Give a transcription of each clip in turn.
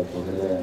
ก่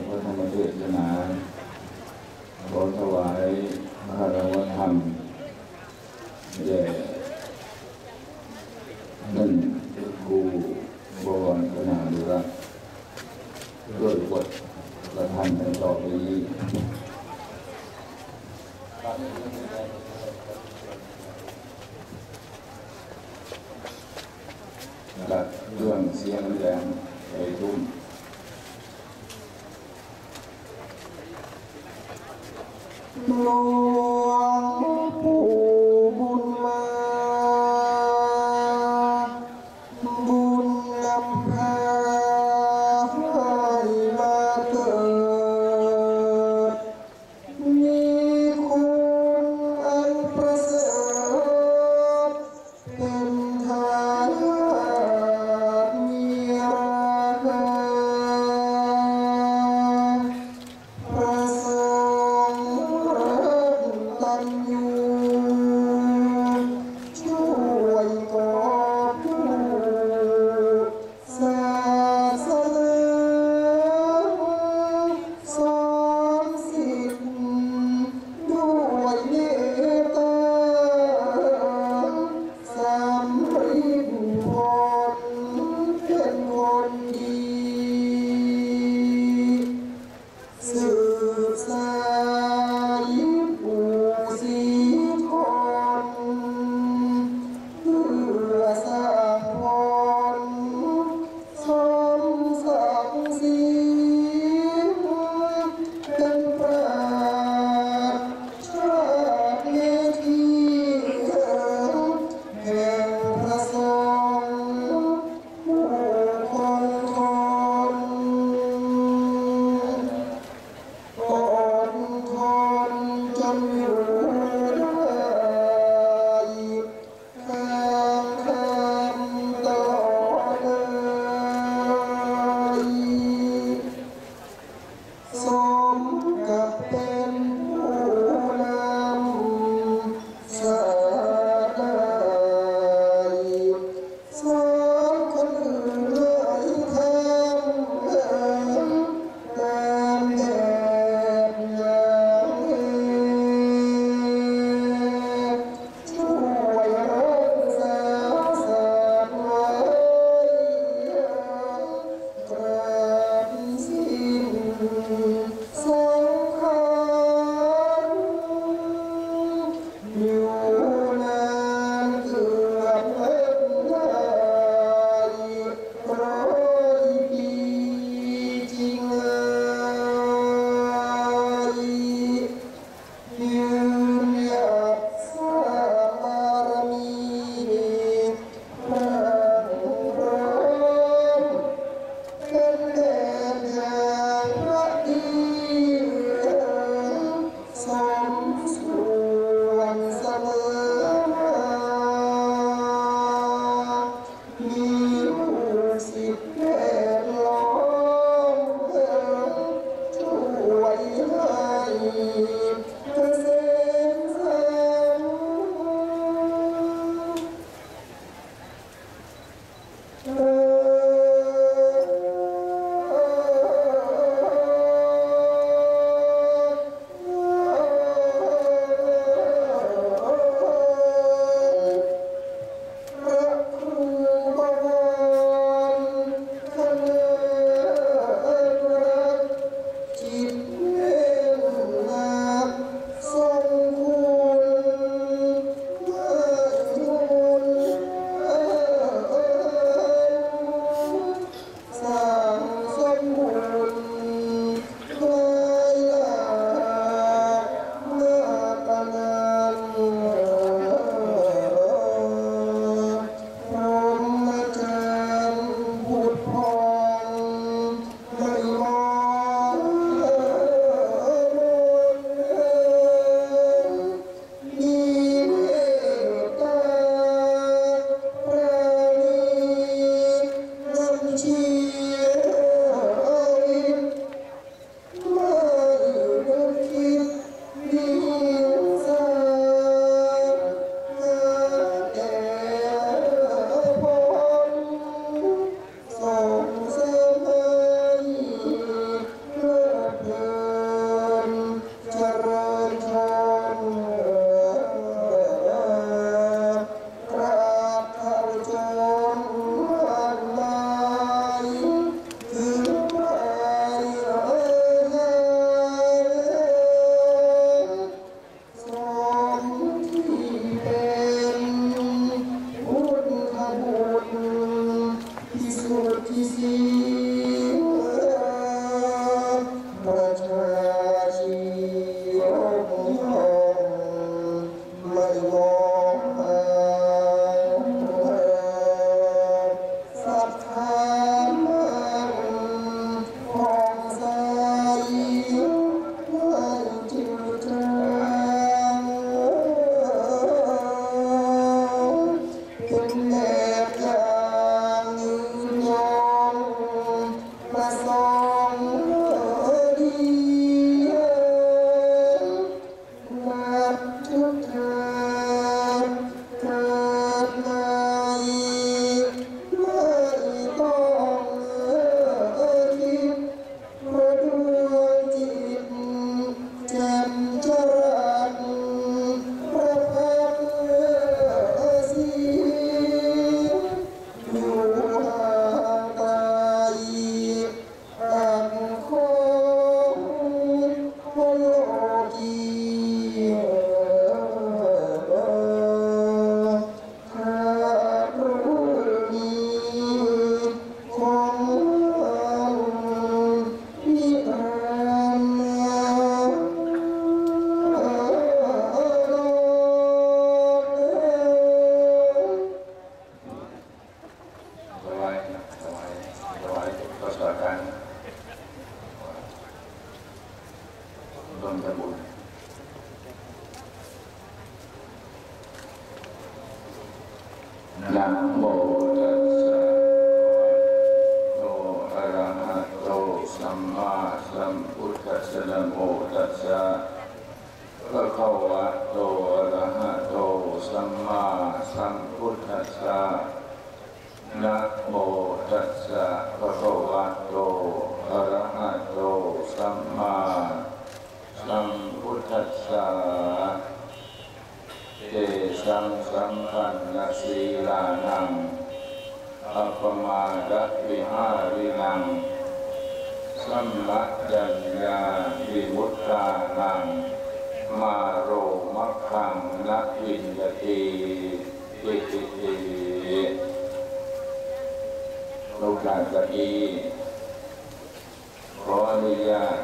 ขออนุญาต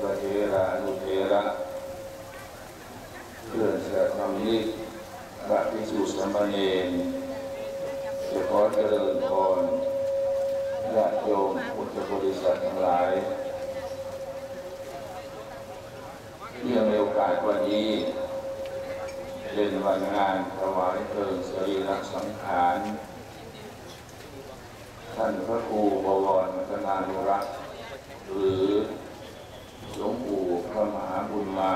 พระเทระอนุเทระเพื่อจะทำนิพระภิกษุสามเณรจะขอเจริญพรญาติโยมพุทธบริษัททั้งหลายเนื่องในโอกาสวันนี้เป็นวันงานถวายเพลิงสรีระสังขาร ท่านพระครูบวรมัฒนานุรักษ์ หรือหลวงปู่พระมหาบุญมา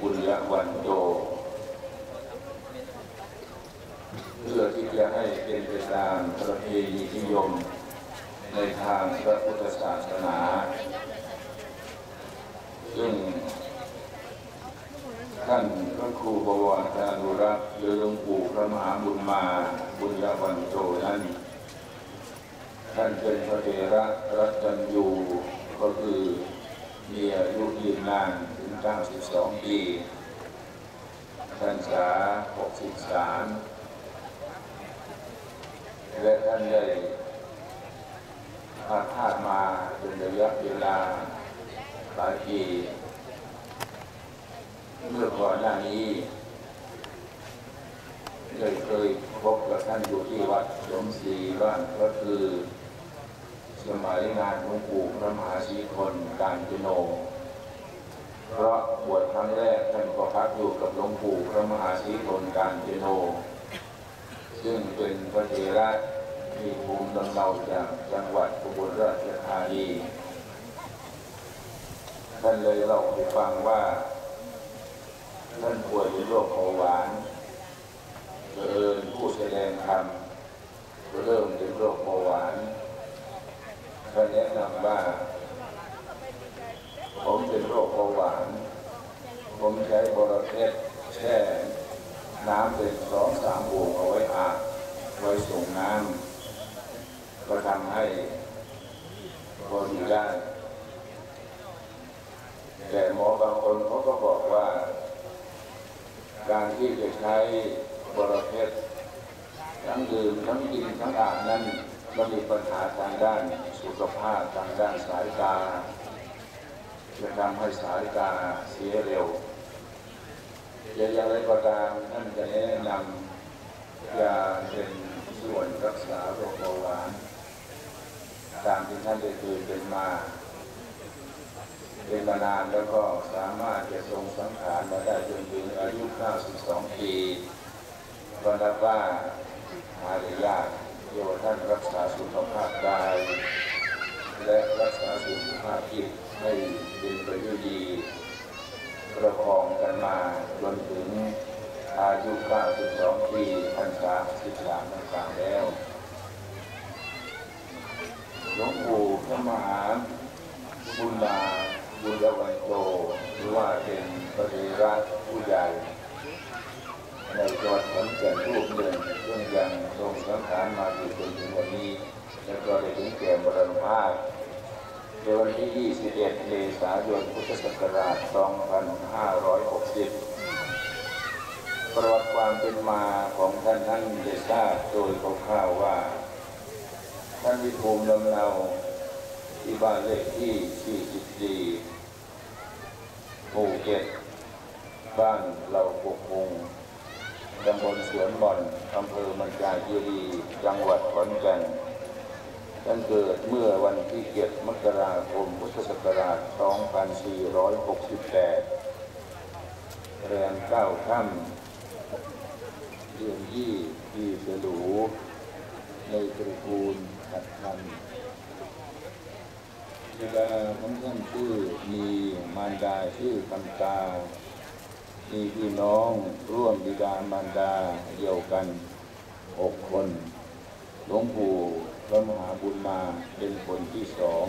บุญยวันโตเพื่อที่จะให้เป็นไปตามประเพณีนิยมในทางพระพุทธศาสนา ซึ่งท่านพระครูบวรจารุรักษ์หรือหลวงปู่พระมหาบุญมาบุญยวันโตนั้นท่านเป็นพระเถระรัตัญยู ก็คือมีอายุยืนนานถึง 92 ปีพรรษา 63 และท่านได้พาดพาดมาเป็นระยะเวลาหลายปีเมื่อก่อนหน้านี้ได้เคยพบกับท่านอยู่ที่วัดสมศรีบ้านก็คือ สมัยงานหลวงปู่พระมหาชีคนการจโน เพราะบวชครั้งแรกท่านก็พักอยู่กับหลวงปู่พระมหาชีคนการจโน ซึ่งเป็นพระเถระที่ภูมิลำเนาจากจังหวัดอุบลราชธานีท่านเลยเล่าให้ฟังว่าท่านป่วยเป็นโรคเบาหวานเดินผู้แสดงธรรมเริ่มเป็นโรคเบาหวาน ท่านแนะนำว่า ผมเป็นโรคเบาหวาน ผมใช้บรเพชรแช่น้ำเป็นสองสามบวกเอาไว้อาบไว้ส่งน้ำก็ทำให้พออยู่ได้แต่หมอบางคนเขาก็บอกว่า การที่จะใช้บรเพชรทั้งดื่มทั้งกินทั้งอาบนั้น มันมีปัญหาทางด้านสุขภาพทางด้านสายตาจะทำให้สายตาเสียเร็วอย่างไรก็ตามท่านจะแนะนำยาเป็นส่วนรักษาโรคเบาหวาน ตามที่ท่านได้เคยเป็นมาเป็นมานานแล้วก็สามารถจะทรงสังขารมาได้จนถึงอายุ 92 ปีก็นับว่าหาได้ยาก โยท่านรักษาสุขภาพกาย และรักษาสุขภาพจิตให้เป็นปด้วยดีประคองกันมาจนถึงอายุ 92 ปีพรรษา13ต่างๆแล้วหลวงปู่พระมหาบุญมาบุญวันโตหรือว่าเป็นพระเถระผู้ใหญ่ในจังหวัดขอนแก่นรูปหนึ่งซึ่งยัง ทรงสังขารมาอยู่จนถึงวันนี้ และก็ได้ถึงแก่มรณภาพในวันที่ 21 เมษายน พุทธศักราช 2560 ประวัติความเป็นมาของท่านนั้นได้ทราบโดยคร่าวๆว่า ท่านวิภูมิลำเนาที่บ้านเลขที่ 44 หมู่เจ็ดบ้านเราปกคงำบลสวนบ่อนอำเภอมันจาคีรี จังหวัดขอนแก่นท่านเกิดเมื่อวันที่ 7 มกราคม พุทธศักราช 2468 แรมเก้าค่ำเดือนยี่ปีที่เสลู ในตระกูลขัดพันบิดาของท่านชื่อมีมารดาชื่อคำตา มีพี่น้องร่วมบิดามารดาเดียวกันหกคน หลวงปู่พระมหาบุญมาเป็นคนที่สอง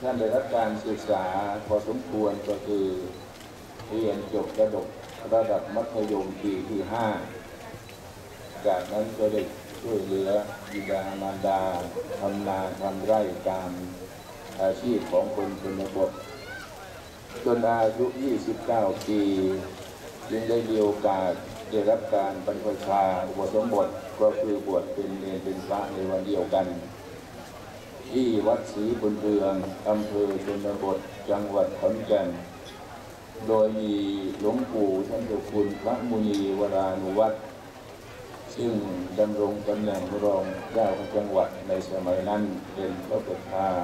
ท่านได้รับการศึกษาพอสมควรก็คือเรียนจบระดับระดับมัธยมปีที่ห้า จากนั้นก็ได้ช่วยเหลือบิดามารดาทำนาทำไร่ตามอาชีพของคนชนบท จนอายุ 29 ปีจึงได้มีโอกาสได้รับการบรรพชาอุปสมบทก็คือบวชเป็นเนรเป็นพระในวันเดียวกัน ที่วัดศรีบุญเรืองอำเภอชนบทจังหวัดขอนแก่น โดยมีหลวงปู่ท่านเจ้าคุณพระมุนีวรานุวัตรซึ่งดำรงตำแหน่งรองเจ้าจังหวัดในสมัยนั้นเป็นพระประธาน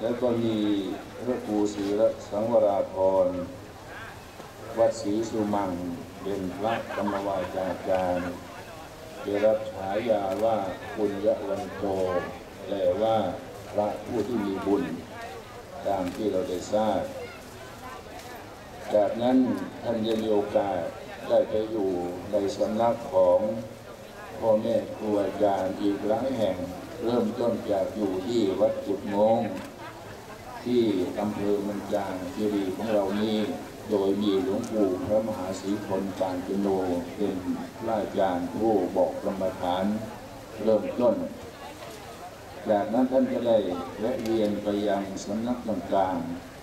แล้วก็มี พระครูศรีรสังวราพร วัดศรีสุมังเป็นพระธรรมวาจาจารย์ได้รับฉายาว่าปุญญวันโตแปลว่าพระผู้ที่มีบุญตามที่เราได้ทราบ จากนั้นท่านยังมีโอกาสได้ไปอยู่ในสำนักของพ่อแม่ครูอาจารย์อีกหลายแห่ง เริ่มต้นจากอยู่ที่วัดจุดงง ที่อำเภอมันจางคีรีของเรานี้ โดยมีหลวงปู่พระมหาศรีพลการจโนเป็นพระอาจารย์ผู้บอกกรรมฐานเริ่มต้น จากนั้นท่านก็ได้แวะเวียนไปยังสำนักต่าง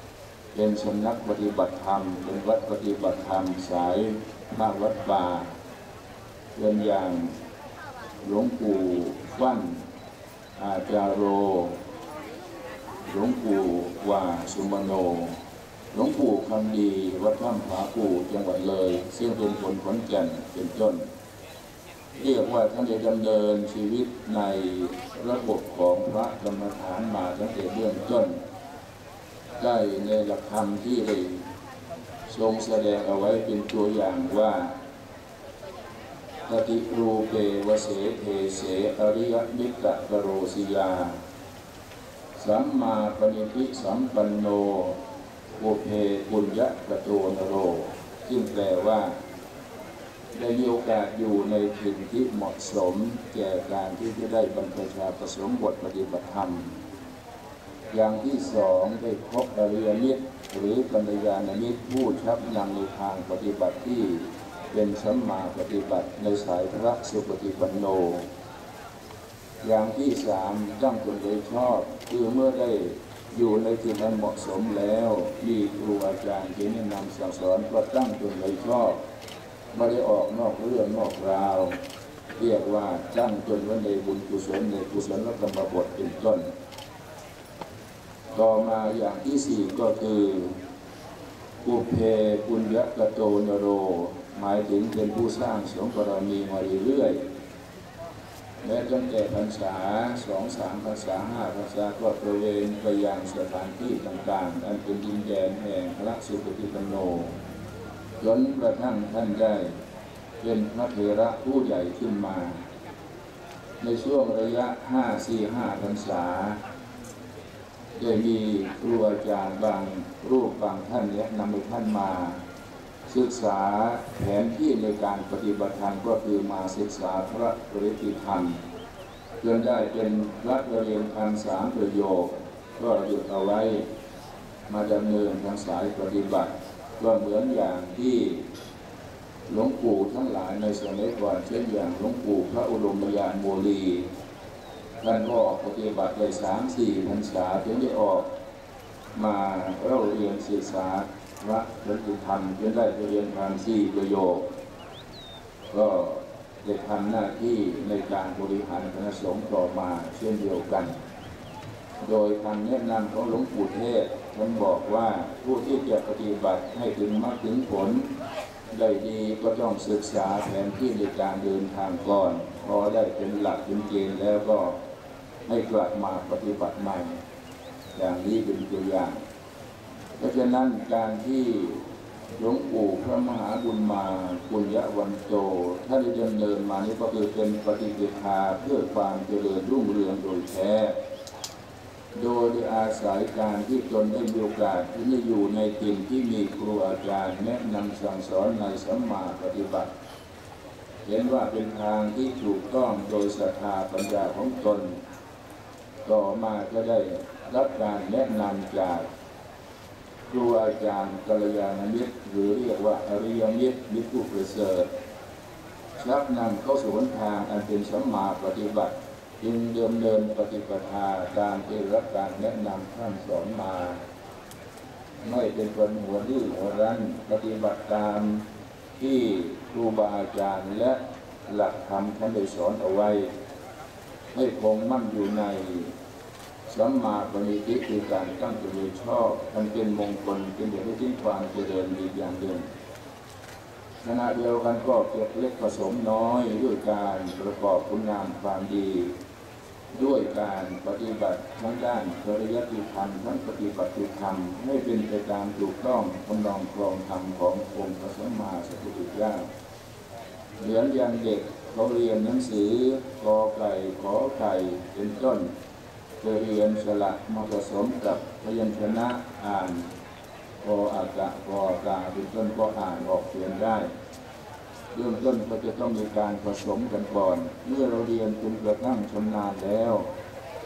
ๆ เป็นสำนักปฏิบัติธรรม เป็นวัดปฏิบัติธรรมสายภาควัดป่าเป็นอย่างหลวงปู่ฟั่นอาจารโร หลวงปู่ว่าสุมโน หลวงปู่คำดีวัดถ้ำผาปู่จังหวัดเลยซึ่งเป็นคนขอนแก่นเป็นต้นเรียกว่าท่านได้ดำเนินชีวิตในระบบของพระกรรมฐานมาตั้งแต่เบื้องต้น ได้ในหลักธรรมที่ได้ทรงแสดงเอาไว้เป็นตัวอย่างว่าปฏิรูเปวเสเทเสอริยมิตรกโรสิยา สัมมาปณิธิสัมปันโนโอเพปุญญกโตนโร ซึ่งแปลว่าได้มีโอกาสอยู่ในถิ่นที่เหมาะสม แก่การที่จะได้บรรพชาผสมบทปฏิบัติธรรม อย่างที่สองได้พบอริยมิตรหรือกัลยาณมิตรผู้ชักนำในทางปฏิบัติที่เป็นสัมมาปฏิบัติในสายพระสุปฏิปันโน อย่างที่สามตั้งตนโดยชอบ คือเมื่อได้อยู่ในที่นั้นเหมาะสมแล้ว มีครูอาจารย์ที่แนะนำสั่งสอนก็ตั้งตนโดยชอบไม่ได้ออกนอกเรื่องนอกราว เรียกว่าตั้งตนไว้ในบุญกุศลในกุศลกรรมบทเป็นต้น ต่อมาอย่างที่สี่ก็คืออุเพปุญญกโตนโร หมายถึงเป็นผู้สร้างสมบารมีมาเรื่อยๆ และตั้งแต่พรรษาสองสามพรรษาห้าพรรษาก็ตระเวนไปยังสถานที่ต่างๆ อันเป็นดินแดนแห่งพระสุปฏิปันโนจนกระทั่งท่านได้เป็นพระเถระผู้ใหญ่ขึ้นมา ในช่วงระยะห้าสี่ห้าพรรษาได้มีครูอาจารย์บางรูปบางท่านแนะนำให้ท่านมา ศึกษาแผนที่ในการปฏิบัติธรรมก็คือมาศึกษาพระปริติธรรมจนได้เป็นพระเรียนธรรมสามประโยค ก็หยุดเอาไว้มาดำเนินทางสายปฏิบัติ ก็เหมือนอย่างที่หลวงปู่ทั้งหลายในสมัยก่อนเช่นอย่างหลวงปู่พระอุดมยานโมลีท่านก็ออกปฏิบัติได้สามสี่พรรษาถึงได้ออกมาเล่าเรียนศึกษา พระปฏิธรรมจนได้ไปเรียนธรรมสี่ประโยค ก็ได้ทำหน้าที่ในการบริหารคณะสงฆ์ต่อมาเช่นเดียวกัน โดยคำแนะนำของหลวงปู่เทศท่านบอกว่าผู้ที่จะปฏิบัติให้ถึงมรรคถึงผลได้ดีก็ต้องศึกษาแผนที่ในการเดินทางก่อน พอได้เป็นหลักเป็นเกณฑ์แล้วก็ให้กลับมาปฏิบัติใหม่ อย่างนี้เป็นตัวอย่าง เพราะฉะนั้นการที่หลวงปู่พระมหาบุญมาปุญญวันโตท่านได้ดำเนินมานี่ก็คือเป็นปฏิปทาเพื่อความเจริญรุ่งเรืองโดยแท้ โดยอาศัยการที่ตนได้มีโอกาสที่ได้อยู่ในถิ่นที่มีครูอาจารย์แนะนำสั่งสอนในสัมมาปฏิบัติ เห็นว่าเป็นทางที่ถูกต้องโดยศรัทธาปัญญาของตน ต่อมาก็ได้รับการแนะนำจาก ครูอาจารย์กัลยาณมิตรหรือเรียกว่าอริยมิตรมิตรผู้ประเสริฐชักนำเข้าสู่หนทางอันเป็นสัมมาปฏิบัติ จึงเดิมเดินปฏิปทาตามที่รับการแนะนำท่านสอนมา ไม่เป็นคนหัวดื้อหัวรั้นปฏิบัติตามที่ครูบาอาจารย์และหลักธรรมท่านได้สอนเอาไว้ ให้คงมั่นอยู่ใน สัมมาปณิทิคือการตั้งตัวโดยชอบมันเป็นมงคลเป็นเหตุให้ถึงความเจริญอีอย่างหนึ่งขณะเดียวกันก็เก็บเล็กผสมน้อยด้วยการประกอบคุณงามความดี ด้วยการปฏิบัติทั้งด้านจริยธรรมทั้งปฏิบัติธรรมให้เป็นไปตามถูกต้องคำนองครองธรรมขององค์พระสัมมาสัมพุทธเจ้าเหมือนอย่างเด็กเขาเรียนหนังสือกอไก่ขอไก่เป็นต้น จะเรียนสระมาผสมกับพยัญชนะอ่านกออากะกออากาเป็นต้นก็อ่านออกเขียนได้เริ่มต้นก็จะต้องมีการผสมกันก่อน เมื่อเราเรียนจนกระทั่งชำนาญแล้ว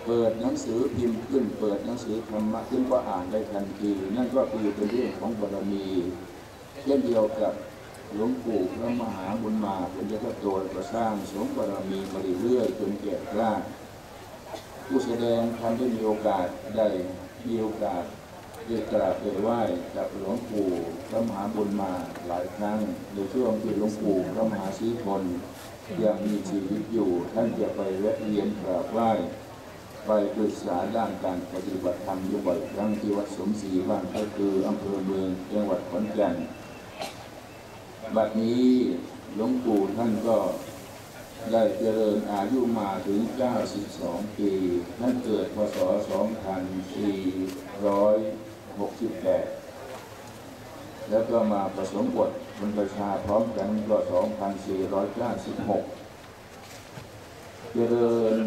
เปิดหนังสือพิมพ์ขึ้น เปิดหนังสือธรรมะขึ้นก็อ่านได้ทันทีนั่นก็คือเป็นเรื่องของบารมี เช่นเดียวกับหลวงปู่พระมหาบุญมาเป็นยศโตก็สร้างสมบารมีมาเรื่อยๆจนแก่กล้า ผู้แสดงท่านได้มีโอกาสได้มีโอกาสได้กราบไปไหว้กับหลวงปู่พระมหาบุญมาหลายครั้งในช่วงที่หลวงปู่พระมหาศรีทนยังมีชีวิตอยู่ท่านจะไปแวะเวียนกราบไหว้ไปปรึกษาด้านการปฏิบัติธรรมอยู่บ่อยครั้งที่วัดสมศรีบ้านก็คืออำเภอเมืองจังหวัดขอนแก่นบัดนี้หลวงปู่ท่านก็ ได้เจริญอายุมาถึง 92 ปีท่านเกิดพศ 2468 แล้วก็มาผสมบทบนประชาพร้อมกันก็2496 เจริญ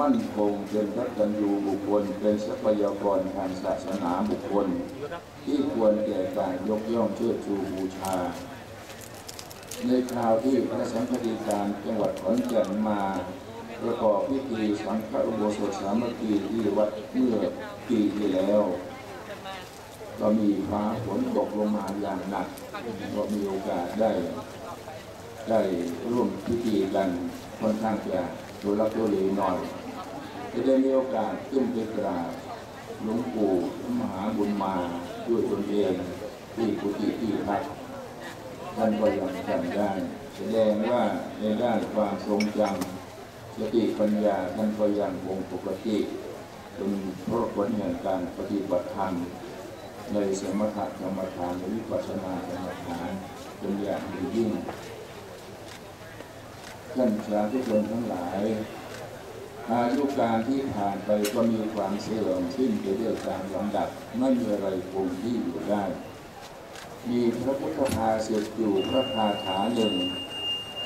มั่นคงเป็นพระกัญญูบุคคล เป็นทรัพยากรทางศาสนาบุคคล ที่ควรแก่การยกย่องเชิดชูบูชา ในคราวที่พระสังฆทธิการจังหวัดขอนแก่นมาประกอบพิธีสังฆอุโบสถสามัคคีที่วัดเมื่อปีที่แล้ว ก็มีฟ้าฝนตกลงมาอย่างหนักก็มีโอกาสได้ ได้ร่วมพิธีกันค่อนข้างจะตัวรับตัวเลยหน่อยจะได้มีโอกาสขึ้นไปกราบหลวงปู่มหาบุญมาด้วยตนเองที่กุฏิที่พัก ท่านก็ยังจำได้ แสดงว่าในด้านความทรงจำสติปัญญาท่านก็ยังคงปกติเป็นเพราะผลแห่งการปฏิบัติธรรมในสมถะกรรมฐานและวิปัสสนากรรมฐานเป็นอย่างยิ่งท่านสาธุชนทั้งหลาย อายุการที่ผ่านไปก็มีความเสื่อมสิ้นไปด้วยการลำดับไม่มีอะไรคงที่อยู่ได้ มีพระพุทธภาษิตอยู่พระคาถาหนึ่ง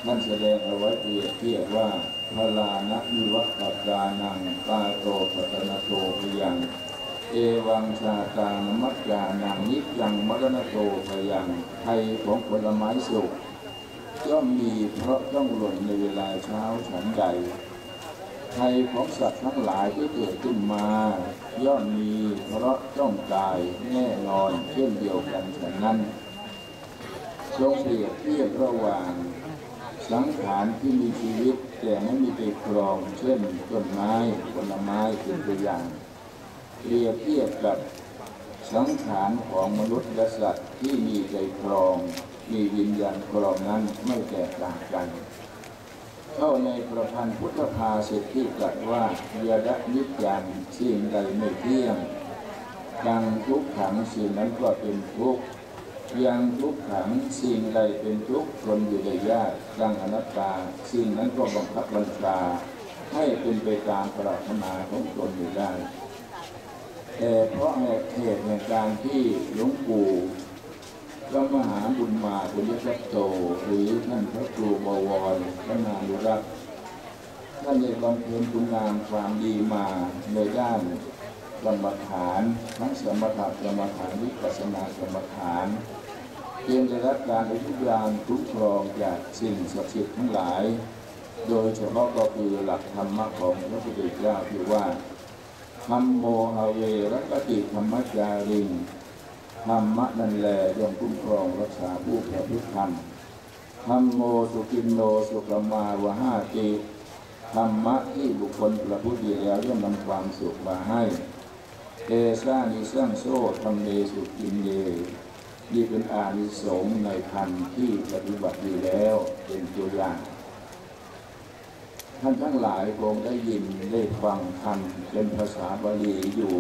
ท่นแสดงเอาไว้เปรียบเทียบว่าพลานะมิวัตกานังตาโตปัตนาโตพยัง เอวังชาตานมัจจานังนิจยังมรณโตพยังไทยของผลไม้สุกย่อมมีเพราะต้องหล่นในเวลาเช้าฉันใดไทยของสัตว์ทั้งหลายที่เกิดขึ้นมา ย่อมมีเพราะต้องตายแน่นอนเช่นเดียวกันฉะนั้นทรงเปรียบเทียบระหว่าง สังขารที่มีชีวิตแต่ไม่มีใจครอง เช่นต้นไม้ผลไม้เป็นตัวอย่าง เปรียบเทียบกับสังขารของมนุษย์และสัตว์ที่มีใจครอง มีวิญญาณครองนั้นไม่แตกต่างกัน เข้าในประพันธ์พุทธภาษิที่ตรัสว่ายาดะนิจจังสิ่งใดไม่เที่ยงดังทุกขังสิ่งนั้นก็เป็นทุกข์ยังทุกขังสิ่งใดเป็นทุกข์ทนอยู่ได้ยากดังอนัตตา สิ่งนั้นก็บังคับบัญชาให้เป็นไปตามปรารถนาของตนอยู่ได้ แต่เพราะเหตุแห่งการที่หลวงปู่ พระมหาบุญมาบุญยศัตโตหรือท่านพระครูบวรพระนานุรักษ์ท่านได้บำเพ็ญคุณงามความดีมาในด้านกรรมฐานทั้งสมถะกรรมฐานวิปัสสนากรรมฐานเพียงได้รับการอนุญาตคุ้มครองจากสิ่งศักดิ์สิทธิ์ทั้งหลาย โดยเฉพาะก็คือหลักธรรมะของพระพุทธเจ้าที่ว่าธรรมโมหะเวรกติธรรมจาริง ธรรมะนั่นแหละย่อมคุ้มครองรักษาผู้ประพฤติธรรมธรรมโมสุกินโนสุขมาวะห้าติธรรมะที่บุคคลประพฤติแล้วย่อมนำความสุขมาให้เอสานิสังโซธรรมเมสุกินเยนี่เป็นอานิสงส์ในธรรมที่ปฏิบัติดีแล้วเป็นตัวอย่างท่านทั้งหลายคงได้ยินได้ฟังธรรมเป็นภาษาบาลีอยู่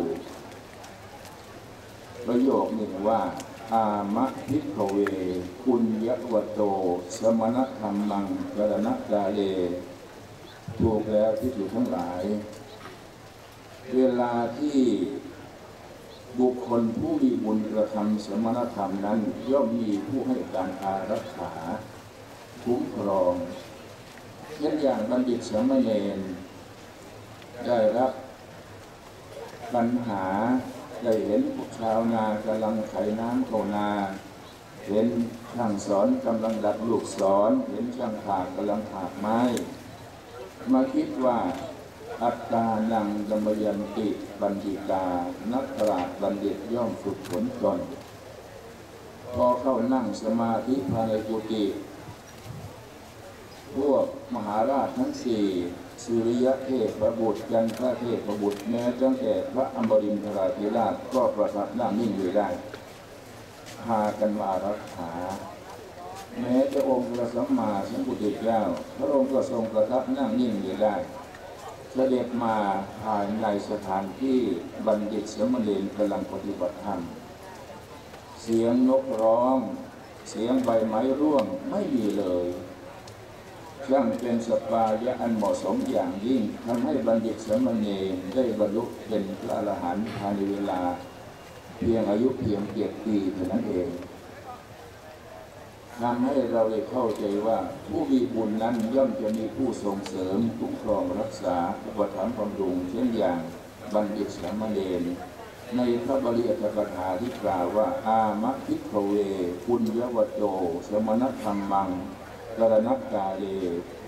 ประโยคหนึ่งว่า อามะพิกเว คุณยวโต สมณธรรมังกรณกาเลถูกแล้วที่ถูกทั้งหลาย เวลาที่บุคคลผู้มีบุญกระทำสมณธรรมนั้น ย่อมมีผู้ให้การอารักขาคุ้มครองเช่นอย่างบัณฑิตสามเณรได้รับปัญหา ได้เห็นชาวนากำลังไถน้ำเข้านา เห็นช่างสอนกำลังดัดลูกศรเห็นช่างถากกำลังถากไม้ มาคิดว่าอัตตานังดมยันติบัณฑิตานักปราชญ์บัณฑิตย่อมฝึกฝนตนพอเข้านั่งสมาธิภายในกุฏิพวกมหาราชทั้งสี่ สุริยะเทพระบุตรจันทเทพระบุตรแม้ตั้งแต่พระอมรินทราธิราชก็ประทับนั่งนิ่งอยู่ได้ พากันมารักษา แม้จะองค์พระสัมมาสัมพุทธเจ้าพระองค์ก็ทรงประทับนั่งนิ่งอยู่ได้เสด็จมาภายในสถานที่บัณฑิตสมณเณรกำลังปฏิบัติธรรม เสียงนกร้อง เสียงใบไม้ร่วงไม่มีเลย ช่างเป็นสปายะอันเหมาะสมอย่างยิ่งทำให้บัณฑิตสมณเณรได้บรรลุเป็นพระอรหันต์ภายในเวลา เพียงอายุเพียงเจ็ดปีเท่านั้นเองทำให้เราได้เข้าใจว่าผู้มีบุญนั้นย่อมจะมีผู้ส่งเสริมคุ้มครองรักษาอุปถัมภ์บำรุงเช่นอย่างบัณฑิตสมเณรในพระบริยตกถาที่กล่าวว่า อามะพิกเวปุญยวโตสมณธรรมัง กรณกาเล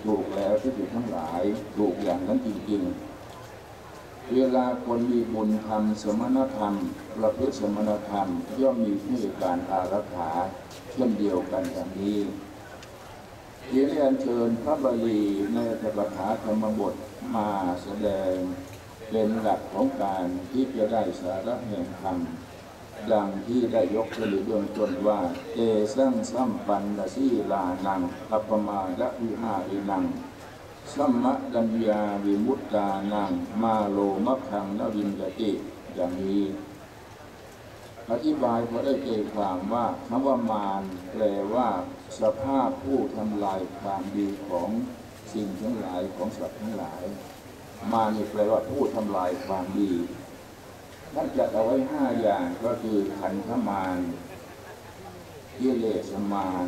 ถูกแล้วที่ถูกทั้งหลายถูกอย่างนั้นจริงๆ เวลาคนมีบุญทำสมณธรรม ประพฤติสมณธรรม ย่อมมีผู้การอารักขาเช่นเดียวกันอย่างนี้ที่ได้อัญเชิญพระบาลีในธรรมถาธรรมบทมาแสดงเป็นหลักของการที่จะได้สาระแห่งธรรม ดังที่ได้ยกขึ้นเบื้องต้นว่า เอสังสัมปันนสีลานังอัปมาละวิหารินังสัมมะดัญญาวิมุตตานัง มาโลมัคคังนวินยติอย่างนี้อธิบายพอได้เกความว่าคำว่ามารแปลว่า สภาพผู้ทำลายความดีของสิ่งทั้งหลายของสัตว์ทั้งหลาย มานี่แปลว่าผู้ทำลายความดี ท่านจัดเอาไว้ห้าอย่างก็คือขันธมารกิเลสมาร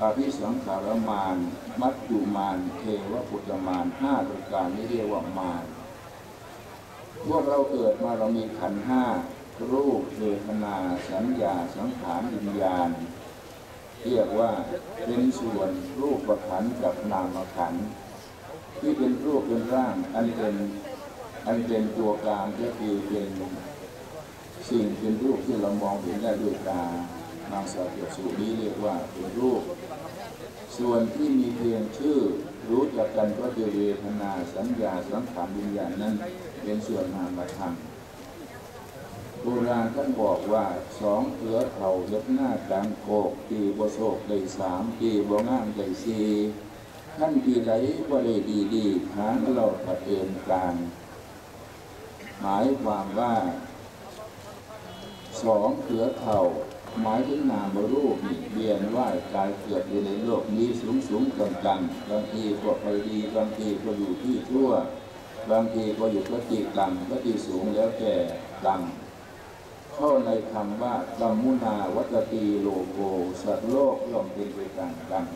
อภิสังขารมารมัจจุมารเทวปุตมารห้าประการนี้เรียกว่ามารพวกเราเกิดมาเรามีขันธ์ห้ารูปเวทนาสัญญาสังขารวิญญาณ เรียกว่าเป็นส่วนรูปประขันธ์กับนามขันธ์ที่เป็นรูปเป็นร่างอันเป็นอันเป็นตัวกลางก็คือเป็น สิ่งเป็นรูปที่เรามองเห็นได้ด้วยตานางสาวเกียรติสูนี้เรียกว่าเป็นรูป ส่วนที่มีเพียงชื่อรู้จักกันก็คือเวทนาสัญญาสังขารวิญญาณนั้นเป็นส่วนนามธรรมโบราณท่านบอกว่าสองเถือเข่าเล็บหน้าดังโคกตีบโศกได้สามตีบง่ามได้สี่ท่านทีใดบ่ได้ดีดีทางเราประเอนกลางหมายความว่า สองเถือเข่าหมายถึงนามรูปเบียนว่ายกายเกิดอยู่ในโลกนี้สูงสูงต่ำต่ำบางทีก็ไปดีบางทีก็อยู่ที่ชั่ว บางทีก็อยู่กติต่ำกติสูงแล้วแต่ต่ำเข้าในคำว่ากัมมุนาวัตตีโลโกสัตว์โลกย่อมเป็นไปตามกรรม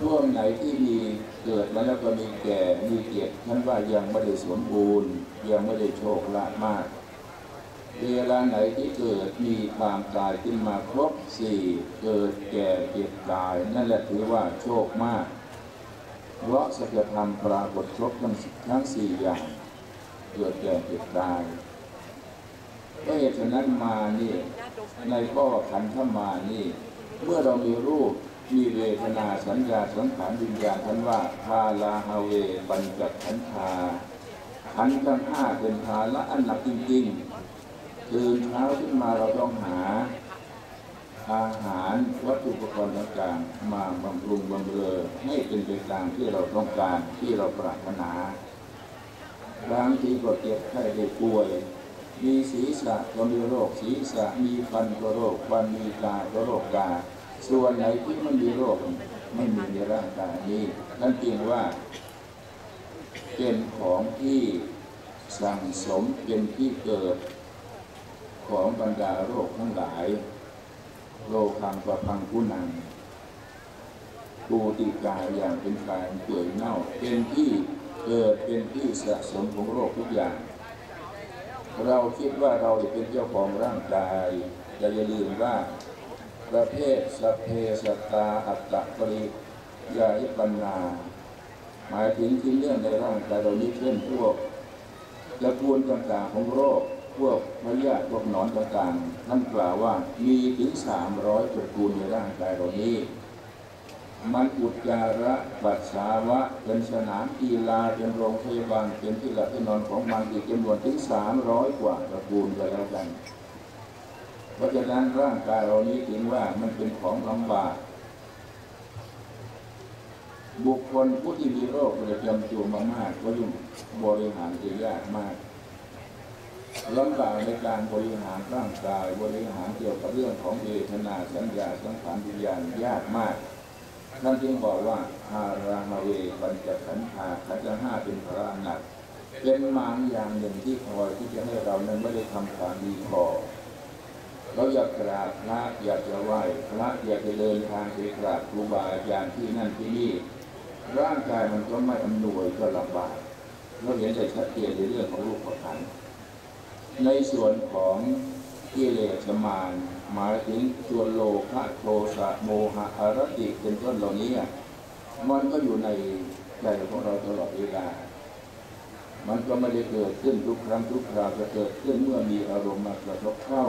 ช่วงไหนที่มีเกิดมาแล้วก็มีแก่มีเจ็บท่านว่ายังไม่ได้สมบูรณ์ยังไม่ได้โชคลาภมาก เวลาไหนที่เกิดมีความตายขึ้นมาครบสี่เกิดแก่เจ็บตาย นั่นแหละถือว่าโชคมาก เพราะสัจธรรมปรากฏครบทั้งทั้งสี่อย่าง เกิดแก่เจ็บตายก็เหตุฉะนั้นมานี่ในข้อขันธมานี่ เมื่อเรามีรูปมีเวทนาสัญญาสังขารวิญญาณท่านว่าพาลาฮาเวปัญจขันธาขันธ์ทั้งห้าเป็นภาละอันหนักจริงๆ ตื่นเช้าขึ้นมาเราต้องหา อาหารวัตถุอุปกรณ์ต่างๆมาบำรุงบำเรอให้เป็นไปตามที่เราต้องการที่เราปรารถนาบางทีก็เจ็บไข้ได้ป่วย มีศีรษะก็มีโรคศีรษะมีฟันก็โรคฟันมีตาก็โรคตาส่วนไหนที่มันมีโรคไม่มีในร่างกายนี้นั่นจึงว่า เป็นของที่สั่งสมเป็นที่เกิด ของบรรดาโรคทั้งหลายโรคังประพังผู้นังปูติกายอย่างเป็นกายเปื่อยเน่า เป็นที่เกิดเป็นที่สะสมของโรคทุกอย่าง เราคิดว่าเราเป็นเจ้าของร่างกายแต่อย่าลืมว่า ประเภทสัเพสตาอัตตะปริยายิปันนาหมายถึงที่เรื่องในร่างกายเรานี้เช่นพวกตระกูลต่างๆของโรค พวกพยาธิพวกหนอนต่างๆท่านกล่าวว่ามีถึงสามร้อยตระกูลในร่างกายเรานี้ มันอุจจาระปัสสาวะเป็นสนามกีฬาเป็นโรงพยาบาลเป็นที่หลับที่นอนของมันอีกจำนวนถึงสามร้อยกว่าตระกูลไปแล้วกัน เพราะฉะนั้นร่างกายเรานี้ถึงว่ามันเป็นของลำบากบุคคลผู้ที่มีโรคประจำตัวมากๆก็ยุ่งบริหารจะยากมาก ลำบากในการบริหารร่างกายบริหารเกี่ยวกับเรื่องของเวทนาสัญญาสังขารวิญญาณยากมากท่านจึงบอกว่าฮารามาเวปัญจขันธาขันธ์ห้าเป็นพระอนัตเป็นมางอย่างหนึ่งที่คอยที่จะให้เรานั้นไม่ได้ทำความดีพอเราอยากกราบพระอยากจะไหว้พระอยากจะเดินทางไปกราบครูบาอาจารย์ที่นั่นที่นี่ ร่างกายมันก็ไม่อำนวยก็ลำบากเราเห็นได้ชัดเจนในเรื่องของรูปขันธ์ ในส่วนของกิเลสมานหมายถึงตัวโลภะโทสะโมหะอารติเป็นต้นเหล่านี้มันก็อยู่ในใจของเราตลอดเวลา มันก็ไม่ได้เกิดขึ้นทุกครั้งทุกคราวจะเกิดขึ้นเมื่อมีอารมณ์มากระทบเข้า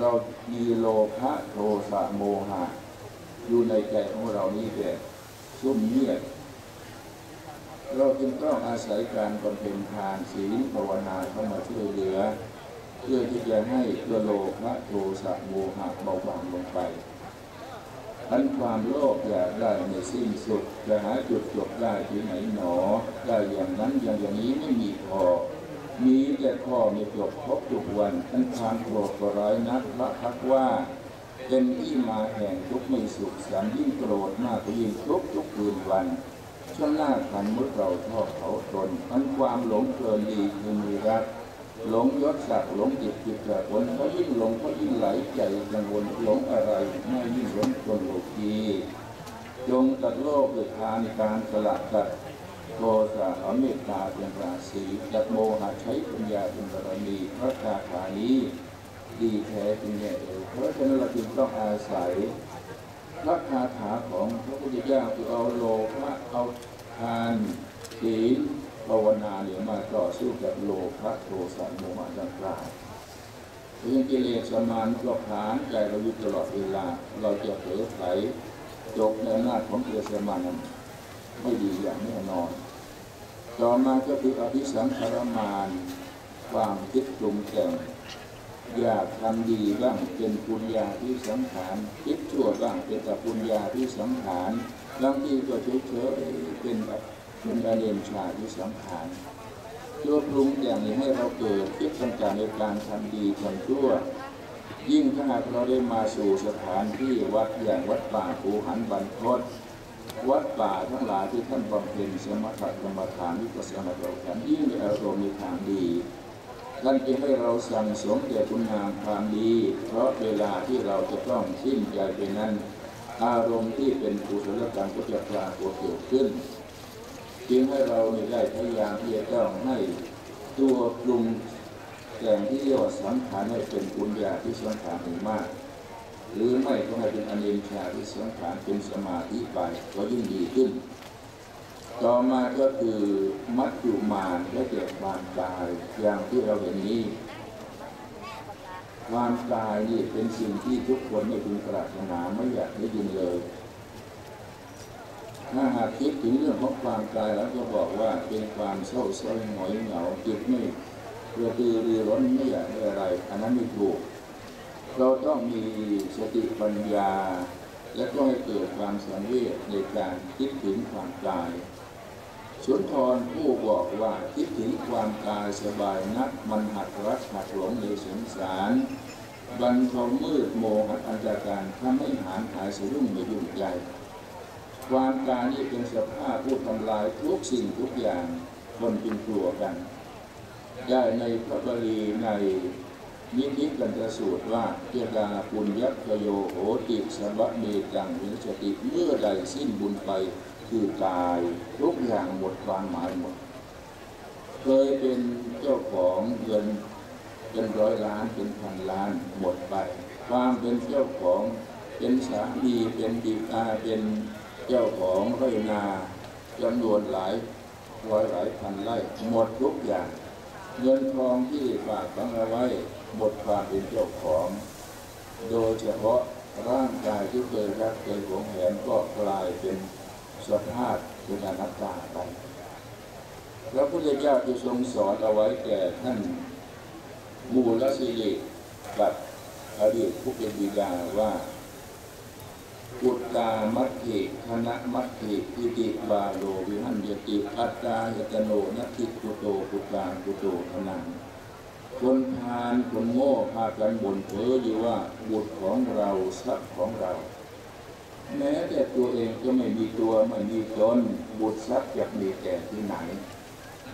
เรามีโลภะโทสะโมหะ อยู่ในใจของเรานี่แบบซุ่มเงียบ เราจึงต้องอาศัยการบำเพ็ญทานศีลภาวนาเข้ามาช่วยเหลือ เพื่อที่จะให้ตัวโลภะโทสะโมหะเบาบางลงไปอันความโลภอยากได้ในสิ้นสุดจะหาจุดจบได้ที่ไหนหนอ ได้อย่างนั้นอย่างอย่างนี้ไม่มีพอ มีแต่ข้อม่จบพบทุกวันอันความโกรธก็ร้ายนักพระพักว่าเป็นที่มาแห่งทุกข์ไม่สุขสันต์ยิ่งโกรธมากก็ยิ่งทุกข์ทุกคืนวัน ช่วงหน้าขันมุดเราชอบเขาตนอันความหลงเพลินดีคือมีรักหลงยศศักดิ์หลงจิตจิตกระวนเขายิ่งหลงเขายิ่งไหลใจกังวลหลงอะไรไม่ยิ่งหลงคนโลกีจงตัดโลกด้วยทานการสละตัดโทสะอเมตตาเป็นราศีตัดโมหะใช้ปัญญาเป็นบารมีพระคาถานี้ ดีแท้จริงเนี่ยเพราะฉะนั้นเราจึงต้องอาศัย พระคาถาของพระพุทธเจ้าคือเอาโลภะเอาทานศีลภาวนาเนี่ยมาต่อสู้กับโลภะโทสะโมหะดังกล่าวเรื่องกิเลสมานก็ผานใจเราอยู่ตลอดเวลา เราจะเผลอไผลจบในอำนาจของกิเลสมานนั้นไม่ดีอย่างแน่นอน ต่อมาก็คืออภิสังขารมานความคิดปรุงแต่ง อยากทำดีบ้างเป็นปุญญาที่สังขารคิดชั่วบ้างเป็นแต่ปุญญาที่สังขารบางทีก็เฉยๆเป็นแบบเป็นการเรียนชาที่สังขารตัวปรุงอย่างนี้ให้เราเกิดคิดต่างๆในการทำดีทำชั่ว ยิ่งถ้าหากเราได้มาสู่สถานที่วัดอย่างวัดป่าภูหันบันพศวัดป่าทั้งหลายที่ท่านบำเพ็ญสมถะกรรมฐานวิปัสสนากรรมฐานยิ่งมีอารมณ์ในทางดี ท่านจึงให้เราสั่งสมแต่คุณงามความดี เพราะเวลาที่เราจะต้องสิ้นใจไปนั้น อารมณ์ที่เป็นกุศลกรรมก็จะปรากฏเกิดขึ้น จึงให้เราเนี่ยได้พยายามที่จะต้องให้ตัวปรุงแต่งที่เรียกว่าสังขารให้เป็นปุญญาที่สังขารหนึ่งมาก หรือไม่ก็ให้เป็นอเนญชาที่สังขารเป็นสมาธิไปก็ยิ่งดีขึ้น ต่อมาก็คือมัจจุมานและเกิดความตายอย่างที่เราเห็นนี้ความตายนี่เป็นสิ่งที่ทุกคนไม่พึงปรารถนาไม่อยากได้ยินเลย ถ้าหากคิดถึงเรื่องของความตายแล้วก็บอกว่าเป็นความเศร้าส้อยหงอยเหงาจิตไม่กระตือรือร้นไม่อยากได้อะไร อันนั้นไม่ถูก เราต้องมีสติปัญญา และก็ให้เกิดความสังเวชในการคิดถึงความตาย สุนทรผู้บอกว่าคิดถึงความตายสบายนักมันหักรักหักหลงในสงสารบรรทามืดโมหะอันตรการทำให้หานหายสะดุ้งไม่ยุ่งใจความตายนี่เป็นสภาพผู้ทำลายทุกสิ่งทุกอย่างคนจึงกลัวกัน ได้ในพระบาลีในนิธิกันตสูตรว่าเจดาปุญญคโยโหติสวะเมตังวิสติเมื่อใดสิ้นบุญไป คือตายทุกอย่างหมดความหมายหมด เคยเป็นเจ้าของเงินเป็นร้อยล้านเป็นพันล้านหมดไป ความเป็นเจ้าของเป็นสามีเป็นบิดาเป็นเจ้าของไรนาจำนวนหลายร้อยหลายพันไร่หมดทุกอย่าง เงินทองที่ฝากฝังเอาไว้หมดความเป็นเจ้าของ โดยเฉพาะร่างกายที่เคยรักเคยหวงแหนก็กลายเป็น สภาพเป็นอนัตตาไปพระพุทธเจ้าที่ทรงสอนเอาไว้แก่ท่านมูลสิริกับอดีตผู้เป็นบิดาว่าอุตตามัตถิคณะมัตถิอิติบาโลวิหันยติอัตตายตโนนัตถิกุโตกุตางกุโตพนังคนพาลคนโง่พากันบ่นเพ้ออยู่ว่าบุตรของเราทรัพย์ของเรา แม้แต่ตัวเองก็ไม่มีตัวไม่มีตนบุตรทรัพย์จะมีแต่ที่ไหน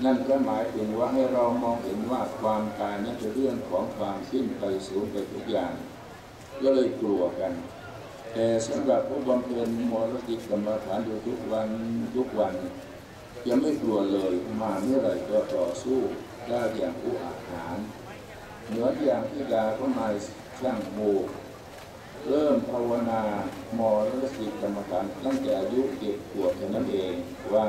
นั่นก็หมายถึงว่าให้เรามองเห็นว่าความตายนั้นเป็นเรื่องของความสิ้นไปสูญไปทุกอย่าง ก็เลยกลัวกัน แต่สำหรับผู้บำเพ็ญมรติกรรมฐานอยู่ทุกวันทุกวันยังไม่กลัวเลยมาเมื่อไหร่ก็ต่อสู้ได้อย่างผู้อาหารเหมืออย่างที่ดาพระนายช่างโม เริ่มภาวนามรสิกรรมฐานตั้งแต่อายุเจ็ดขวบเท่านั้นเองว่า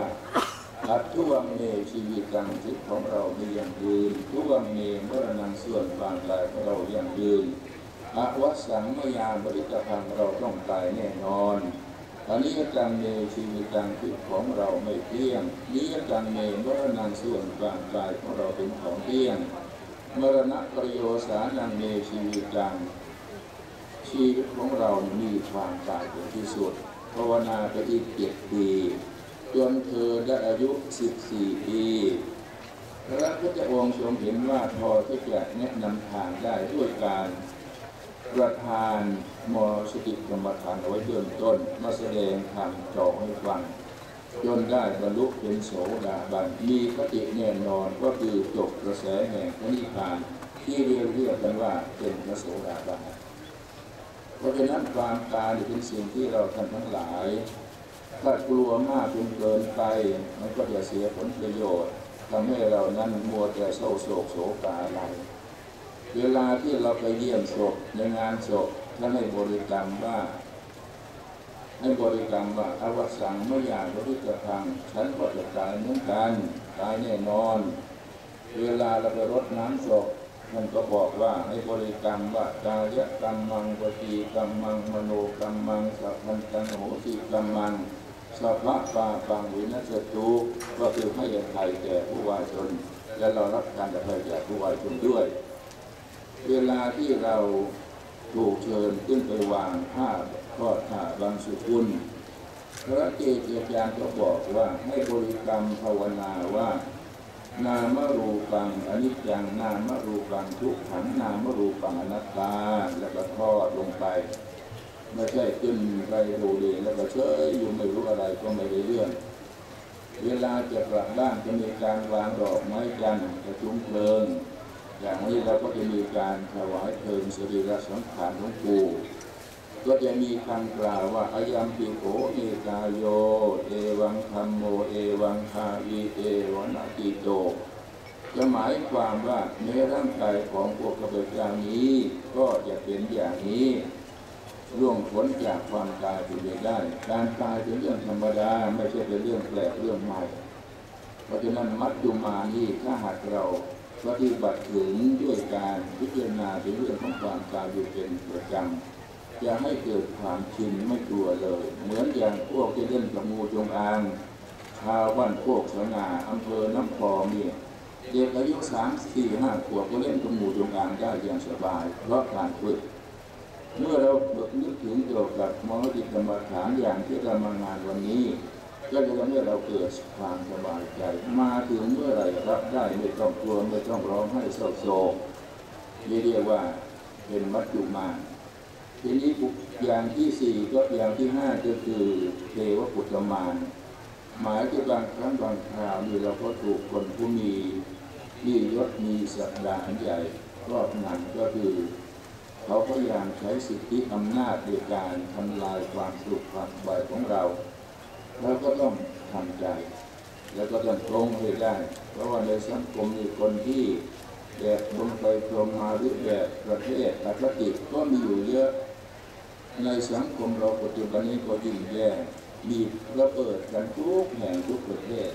อัตทุวังเมชีวิตกังจิตของเรามีอย่างยืนทุวังเมมรณังส่วนบางกายของเราอย่างยืนอวัสังมยาบริกพังเราต้องตายแน่นอนอันนี้จังเมชีวิตกังจิตของเราไม่เที่ยงนี้จังเมมรณังส่วนบางกายของเราเป็นของเที่ยงมรณะประโยชน์สานังเมชีวิตกัง ชีวิตของเรามีความตายเป็นที่สุดภาวนาไปอีกเจ็ดปีจนเธอได้อายุสิบสี่ปีพระพุทธองค์ทรงเห็นว่าพอที่จะแนะนำทางได้ด้วยการประทานมรสติกรรมฐานเอาไว้เบื้องต้น มาแสดงธรรมจองให้ฟัง จนได้บรรลุเป็นโสดาบัน มีคติแน่นอนก็คือจบกระแสแห่งพระนิพพาน ที่เรียกเรียกกันว่าเป็นพระโสดาบัน เพราะฉะนั้นความตายเป็นสิ่งที่เราท่านทั้งหลาย ถ้ากลัวมากจนเกินไป มันก็จะเสียผลประโยชน์ทำให้เรานั้นมัวแต่เศร้าโศกโศกาอะไรเวลาที่เราไปเยี่ยมศพในงานศพท่านให้บริกรรมว่าให้บริกรรมว่าอวสังไม่อยากบริกรรมฉันก็จะตายเหมือนกันตายแน่นอน เวลาเราไปรดน้ำศพ ท่านก็บอกว่าให้บริกรรมว่ากายกรรมังวจีกรรมังมโนกรรมังสัพพันตังโหติกรรมังสัพพะปาปังวินัสตุก็คือให้อภัยแก่ผู้วายชน และเรารับการอภัยแก่ผู้วายชนด้วย เวลาที่เราถูกเชิญขึ้นไปวางผ้าทอดผ้าบางสุกุลพระเกจิอาจารย์ก็บอกว่าให้บริกรรมภาวนาว่า นามรูปังอนิจจังนามรูปังทุกขังนามรูปังอนัตตา แล้วก็ทอดลงไปไม่ใช่ขึ้นไปดูดีแล้วก็เฉยอยู่ไม่รู้อะไรก็ไม่ได้เรื่อง เวลาจะกลับบ้านจะมีการวางดอกไม้จันทร์กระชุมเพลิง อย่างนี้เราก็จะมีการถวายเพลิงสรีระสังขารหลวงปู่ ก็จะมีคำกล่าวว่าอายัมปิโกเอกาโย เอวังคัมโม เอวังคาวีเอวนาติโตจะหมายความว่าในร่างกายของพวกข้าพเจ้านี้ ก็จะเป็นอย่างนี้ล่วงพ้นจากความตายเป็นไปได้ การตายเป็นเรื่องธรรมดาไม่ใช่เป็นเรื่องแปลกเรื่องใหม่ เพราะฉะนั้นมัดจุมานี่ถ้าหากเราปฏิบัติถึงด้วยการพิจารณาถึงเรื่องของความตายอยู่เป็นประจำ จะให้เกิดความชินไม่กลัวเลย เหมือนอย่างพวกที่เล่นกับงูจงอางชาวบ้านโคกสนาอำเภอน้ำพองเนี่ยเด็กอายุสามสี่ห้าขวบก็เล่นกับงูจงอางได้อย่างสบายเพราะการฝึกเมื่อเราฝึกนึกถึงเกี่ยวกับมรดกกรรมฐานอย่างที่เรามางานวันนี้ ก็จะทำให้เราเกิดความสบายใจ มาถึงเมื่อไหร่รับได้ไม่ต้องกลัวไม่ต้องร้องไห้เศร้าโศกนี่เรียกว่าเป็นมัจจุมาน ทีนี้อย่างที่สี่ก็อย่างที่ห้าก็คือเทวปุตตมานหมายถึงบางครั้งบางคราวนี่เราก็ถูกคนผู้มีมียศมีสักดาอันใหญ่รอบงำก็คือ เขาพยายามใช้สิทธิอำนาจในการทำลายความสุขความสบายของเรา แล้วก็ต้องทำใจ แล้วก็ต้องตรงให้ได้ เพราะว่าในสังคมมีคนที่แบบลงไปตรงมาหรือแบบประเทศอคติก็มีอยู่เยอะ ในสังคมเราปัจจุบันนี้ก็ยิ่งแย่มีระเบิดกันทุกแห่งทุกประเทศ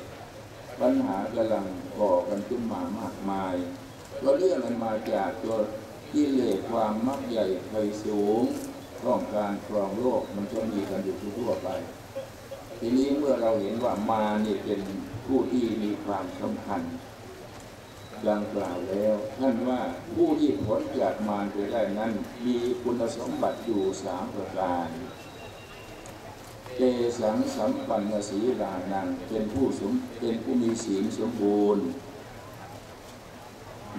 ปัญหากำลังก่อกันขึ้นมามากมายเพราะเรื่องมันมาจากตัวกิเลสความมักใหญ่ไฟสูงต้องการครองโลกมันก็มีกันอยู่ทั่วไป ทีนี้เมื่อเราเห็นว่ามาเนี่ยเป็นผู้ที่มีความสำคัญ ดังกล่าวแล้วท่านว่าผู้ที่พ้นจากมารไปได้นั้นมีคุณสมบัติอยู่สามประการเกสังสัมปันนสีลานังเป็นผู้สมเป็นผู้มีศีลสมบูรณ์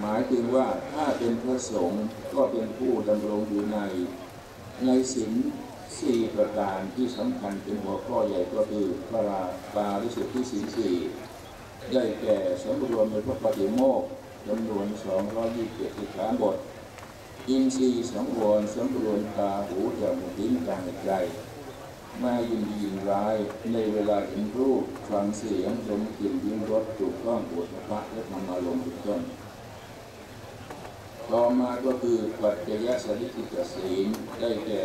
หมายถึงว่าถ้าเป็นพระสงฆ์ก็เป็นผู้ดำรงอยู่ใน ในศีลสี่ประการที่สำคัญเป็นหัวข้อใหญ่ก็คือพระราปาริสุทธิศีลสี่ ได้แก่สำรวมในพระปฏิโมกจำนวน227สิกขาบท อินทรีย์สังวรสำรวมตาหูจมูกลิ้นกายใจไม่ยินดียินร้ายในเวลาเห็นรูปฟังเสียงดมกลิ่นยิ้มรสถูกต้องปวดพระและธรรมารมณ์เป็นต้นต่อมาก็คือปัจจยสถิติกศีลได้แก่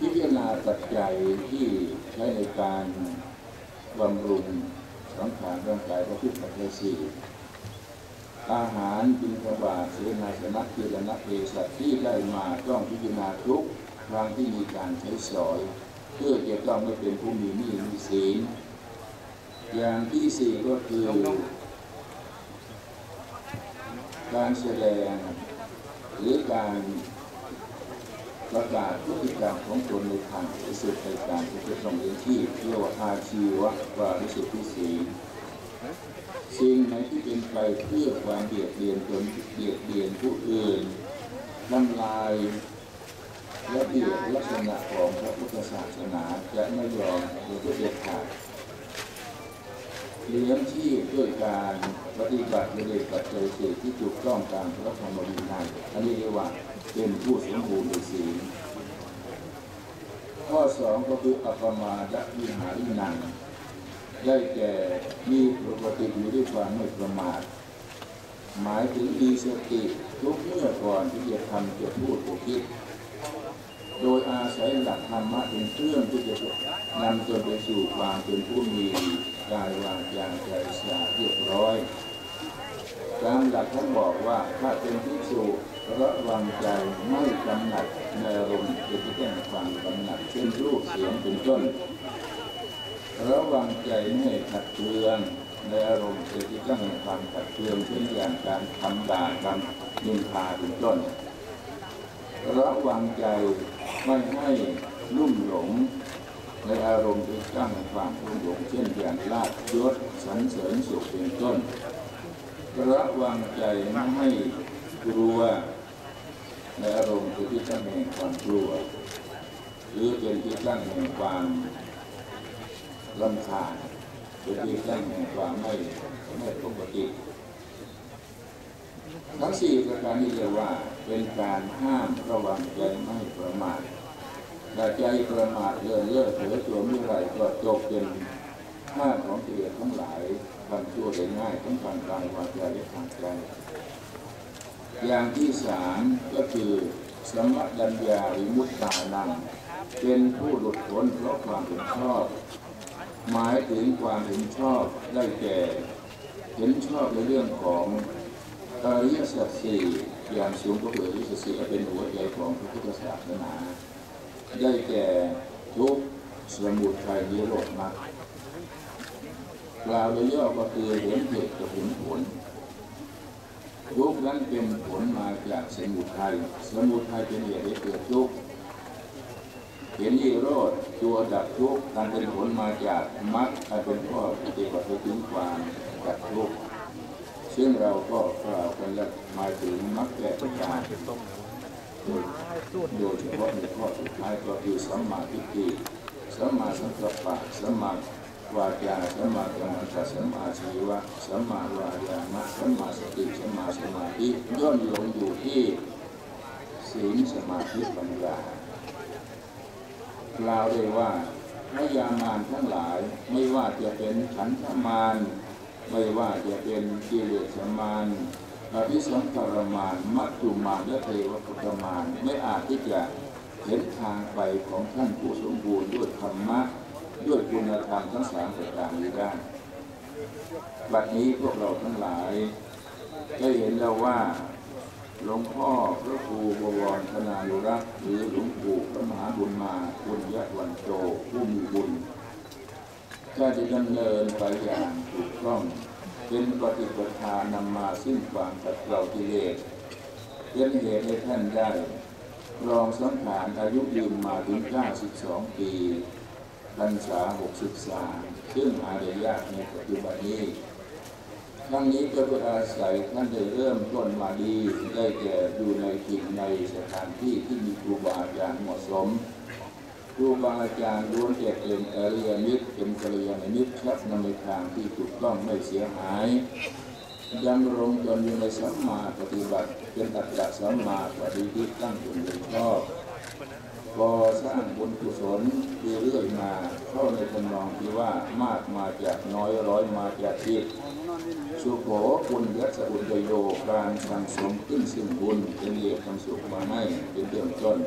พิจารณาปัจจัยที่ใช้ในการบำรุง สังขารร่างกายพระพุทธปัจจัยสี่อาหารบินทบาเสนาสนะกิรณะเภสัชที่ได้มาต้องพิจารณาทุกครั้งที่มีการใช้สอย เพื่อจะต้องไม่เป็นผู้มีหนี้มีศีลอย่างที่สี่ก็คือการแสดงหรือการ ประกาศพฤติกรรมของตนในทางบริสุทธิ์ในการที่จะต้องเลี้ยงชีพเรียกว่าอาชีวะบริสุทธิศีลสิ่งไหนที่เป็นไปเพื่อความเบียดเบียนตนเบียดเบียนผู้อื่นทำลายและเบียดลักษณะของพระพุทธศาสนาจะไม่ยอมโดยเด็ดขาดเลี้ยงชีพด้วยการปฏิบัติในปัจจัยสี่ที่ถูกต้องตามพระธรรมวินัยอันนี้เรียกว่า เป็นผู้สมบูรณ์ในศีลข้อสองก็คืออัปมาดวิหารินังได้แก่มีปกติอยู่ด้วยความไม่ประมาท หมายถึงมีสติทุกเมื่อก่อนที่จะทำจะพูดจะคิด โดยอาศัยหลักธรรมะเป็นเครื่องที่จะนำตนไปสู่ความเป็นผู้มีกายวาจาใจสะอาดเรียบร้อย ตามหลักท่านบอกว่าถ้าเป็นภิกษุระวังใจไม่กำหนัดในอารมณ์จะแจ้งความกำหนัดเช่นรูปเสียงเป็นต้น ระวังใจไม่ขัดเคืองในอารมณ์จะตั้งความขัดเคืองเช่นอย่างการทำด่าทำนินทาเป็นต้น ระวังใจไม่ให้ลุ่มหลงในอารมณ์ที่ตั้งความรุ่มหลงเช่นอย่างลาบยศสรรเสริญสุขเป็นต้น ระวังใจไม่ให้กลัวในอารมณ์คือที่ตั้งแห่งความกลัว หรือเป็นที่ตั้งแห่งความลำคาญเป็นที่ตั้งแห่งความไม่ไม่ปกติทั้งสี่ประการนี้เรียกว่าเป็นการห้ามระวังใจไม่ประมาทถ้าใจประมาทเลื่อนเลื่อเผลอตัวเมื่อไหรก็ตกเป็นท่าของกิเลสทั้งหลาย ทำชั่วได้ง่ายทั้งทางกายวาจาและทางใจอย่างที่สามก็คือสมดัญญาวิมุตตานังเป็นผู้หลุดพ้นเพราะความเห็นชอบ หมายถึงความเห็นชอบได้แก่ เห็นชอบในเรื่องของอริยสัจสี่อย่างสูงก็คืออริยสัจสี่เป็นหัวใจของพระพุทธศาสนา ได้แก่ทุกสมุทัยนิโรธมรรค กล่าวโดยย่อก็คือเห็นเหตุกับเห็นผลทุกนั้นเป็นผลมาจากสมุทัยสมุทัยเป็นเหตุให้เกิดทุกข์เห็นนิโรธตัวดับทุกข์การเป็นผลมาจากมรรคเป็นข้อปฏิบัติถึงความดับทุกข์ซึ่งเราก็กล่าวกันแล้วหมายถึงมรรคแปดประการโดยโดยเฉพาะในข้อสุดท้ายก็คือสัมมาทิฏฐิสัมมาสังกัปปะสัมมา วาจาสัมมากัมมันตสัมมาชีวะสัมมาวายามะสัมมาสติสัมมาสมาธิย่นลงอยู่ที่ศีลสมาธิปัญญากล่าวได้ว่าพยามารทั้งหลายไม่ว่าจะเป็นขันธมารไม่ว่าจะเป็นกิเลสมารอภิสังขารมารมัจจุมารและเทวปุตตมารไม่อาจที่จะเห็นทางไปของท่านผู้สมบูรณ์ด้วยธรรมะ ด้วยคุณธรรมทั้งสามประการนี้ได้ บัดนี้พวกเราทั้งหลาย ได้เห็นแล้วว่าหลวงพ่อพระครูบวรธนานุรักษ์หรือหลวงปู่พระมหาบุญมาบุญยะวันโตผู้มีบุญถ้าจะดำเนินไปอย่างถูกต้องเป็นปฏิปทานำมาซึ่งความขัดเกลากิเลสเป็นเหตุให้ท่านได้รองสังขารอายุยืนมาถึง92ปี พรรษา63ซึ่งหาได้ยากในปัจจุบันนี้ครั้งนี้ก็เพื่ออาศัยท่านได้เริ่มต้นมาดีได้แก่อยู่ในถิ่นในสถานที่ที่มีครูบาอาจารย์เหมาะสมครูบาอาจารย์ล้วนแต่เป็นอริยมิตรเป็นกัลยาณมิตรชักนำในทางที่ถูกต้องไม่เสียหายยังรงตนอยู่ในสัมมาปฏิบัติเป็นอัตตะสัมมาปฏิทิตั้งตนโดยชอบ ก่อสร้างบุญกุศลเรื่อยมาเข้าในทำนองที่ว่ามากมาจากน้อยร้อยมาจากจิตสุโขบุญยัสบุญโยการสังสมขึ้นซึ่งบุญเป็นเหตุทำสุขมาให้เป็นเบื้องต้น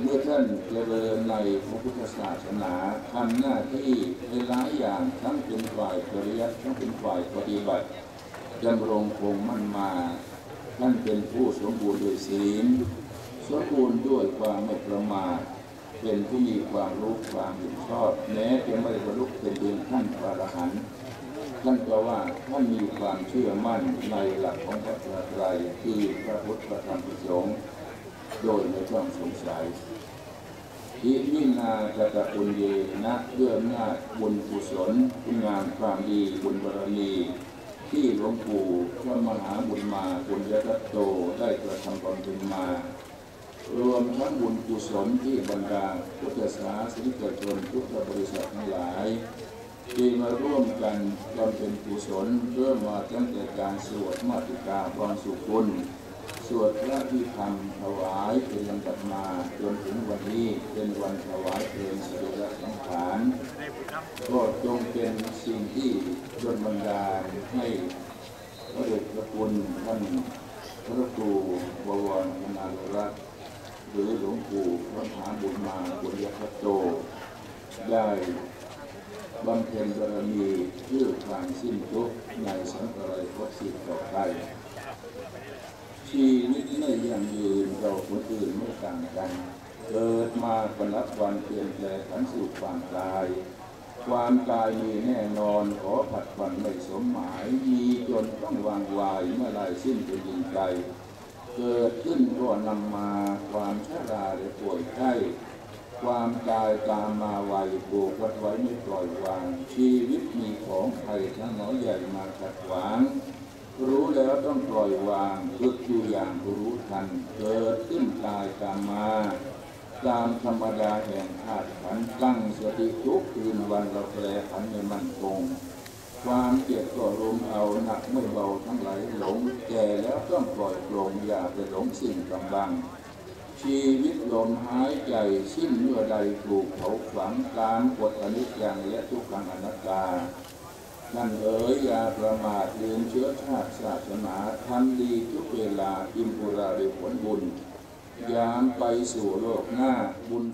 เมื่อท่านเจริญในพระพุทธศาสนาทำหน้าที่ในหลายอย่างทั้งเป็นฝ่ายปริยัติทั้งเป็นฝ่ายปฏิบัติดำรงคงมั่นมาท่านเป็นผู้สมบูรณ์ด้วยศีล สมบูรณ์ด้วยความไม่ประมาทเป็นผู้มีความรู้ความเห็นชอบแม้จะไม่บรรลุเป็นเพียงขั้นพระอรหันต์ท่านก็ว่าท่านมีความเชื่อมั่นในหลักของพระไตรที่พระพุทธธรรมพระสงฆ์โดยไม่ต้องสงสัยทิมินาจตะปุญเยนะเพื่ออำนาจบุญกุศลคุณงามความดีบุญบารมีที่หลวงปู่พระมหาบุญมาบุญยรัตโตได้กระทำบำเพ็ญมา รวมทั้งบุญกุศลที่บรรดาพุทธศาสนิกชนพุทธบริษัททั้งหลายที่มาร่วมกันบำเพ็ญกุศลเริ่มมาตั้งแต่การสวดมาติกาความสุขุนสวดพระพิธรรมถวายเป็นลำดับมาจนถึงวันนี้เป็นวันถวายเพลงสรีระสังขารก็จงเป็นสิ่งที่ดลบันดาลให้พระเดชพระคุณท่านพระครูบวรธนานุรักษ์ หรือหลวงปู่พระมหาบุญมาบุญยคัตโต ได้บำเพ็ญบารมีเพื่อความสิ้นทุกข์ในสังสารวัฏสิบต่อไปชีวิตไม่ยั่งยืนเราคนอื่นไม่ต่างกัน เกิดมาก็นับวันเปลี่ยนแปลงขันสู่ความตาย ความตายมีแน่นอนขอผัดฝันไม่สมหมาย มีจนต้องวางวายเมื่อไรสิ้นจะยิงไกล เกิดขึ้นก็นำมาความชราและป่วยไข้ความตายตามมาไวปลูกวัดไว้ไม่ปล่อยวาง ชีวิตมีของใครทั้งน้อยใหญ่มาขัดขวาง รู้แล้วต้องปล่อยวางฝึกอยู่อย่างรู้ทัน เกิดขึ้นตายตามมา ตามธรรมดาแห่งธาตุขันธ์ตั้งสติทุกคืนวันเราแปลขันในมันคง ความเกลียดก็รุมเอาหนักไม่เบาทั้งหลายหลงแก่แล้วต้องปล่อยลงอย่าไปหลงสิ่งกำลัง ชีวิตลมหายใจสิ้นเมื่อใดถูกเผาฝังตามกฎอนิจจังและทุกขังอนัตตานั่นเอ๋ยอย่าประมาทลืมเชื้อชาติศาสนาทำดีทุกเวลาอิมปุราด้วยผลบุญยามไปสู่โลกหน้าบุญ